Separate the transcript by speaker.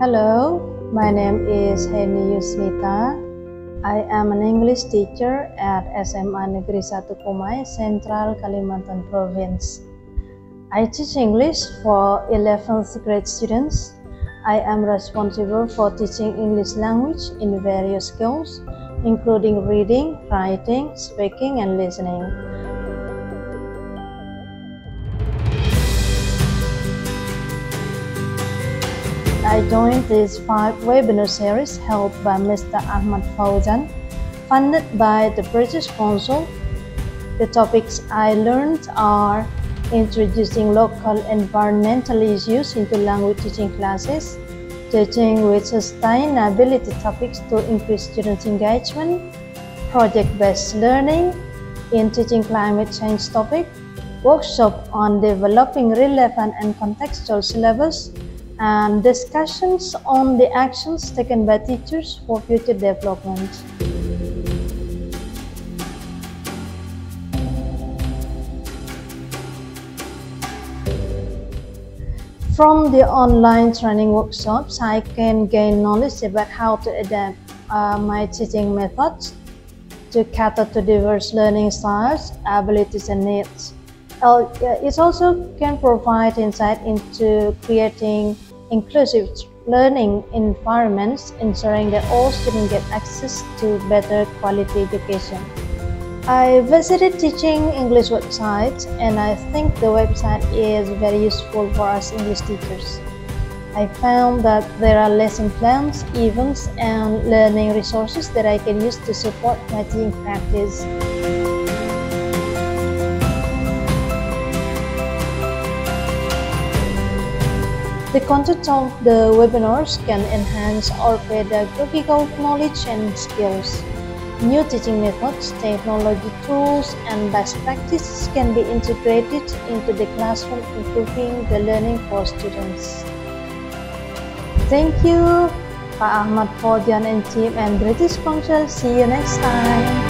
Speaker 1: Hello, my name is Heny Yusnita. I am an English teacher at SMA Negeri 1 Kumai, Central Kalimantan Province. I teach English for 11th grade students. I am responsible for teaching English language in various skills, including reading, writing, speaking, and listening. I joined this five webinar series held by Mr. Ahmad Fauzan, funded by the British Council. The topics I learned are introducing local environmental issues into language teaching classes, teaching with sustainability topics to increase student engagement, project-based learning in teaching climate change topic, workshop on developing relevant and contextual syllabus, and discussions on the actions taken by teachers for future development. From the online training workshops, I can gain knowledge about how to adapt uh, my teaching methods to cater to diverse learning styles, abilities, and needs. It also can provide insight into creating inclusive learning environments, ensuring that all students get access to better quality education. I visited Teaching English website and I think the website is very useful for us English teachers. I found that there are lesson plans, events, and learning resources that I can use to support my teaching practice. The content of the webinars can enhance our pedagogical knowledge and skills. New teaching methods, technology tools, and best practices can be integrated into the classroom, improving the learning for students. Thank you, Pak Ahmad Fauzan and team and British Council. See you next time.